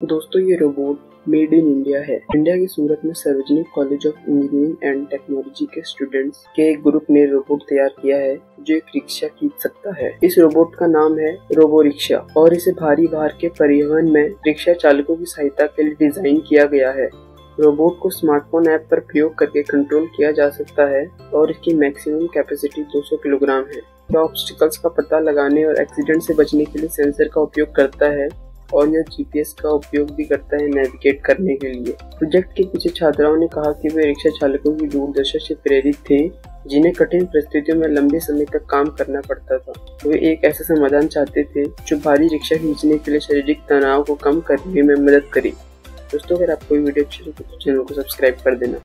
दोस्तों, ये robot made in India है। इंडिया के सूरत में Sarvajanik college of engineering and technology के स्टूडेंट्स के एक ग्रुप ने रोबोट तैयार किया है, जो एक रिक्शा खींच सकता है। इस रोबोट का नाम है रोबो रिक्शा और इसे भारी भार के परिवहन में रिक्शा चालकों की सहायता के लिए डिज़ाइन किया गया है। रोबोट को स्मार्टफ़ोन ऐप पर प्रयोग करके कंट्रोल किया जा सकता है और इसकी मैक्सिमम कैपेसिटी 200 किलोग्राम है। ऑब्स्टिकल्स का पता लगाने और एक्सीडेंट से बचने के लिए सेंसर का उपयोग करता है। और यह जीपीएस का उपयोग भी करता है नेविगेट करने के लिए। प्रोजेक्ट के पीछे छात्राओं ने कहा कि वे रिक्शा चालकों की दूरदर्शा से प्रेरित थे, जिन्हें कठिन परिस्थितियों में लंबे समय तक काम करना पड़ता था। वे एक ऐसा समाधान चाहते थे, जो भारी रिक्शा खींचने के लिए शारीरिक तनाव को कम करने में मदद करे। दोस्तों, अगर आपको वीडियो अच्छी लगी तो चैनल को सब्सक्राइब कर देना।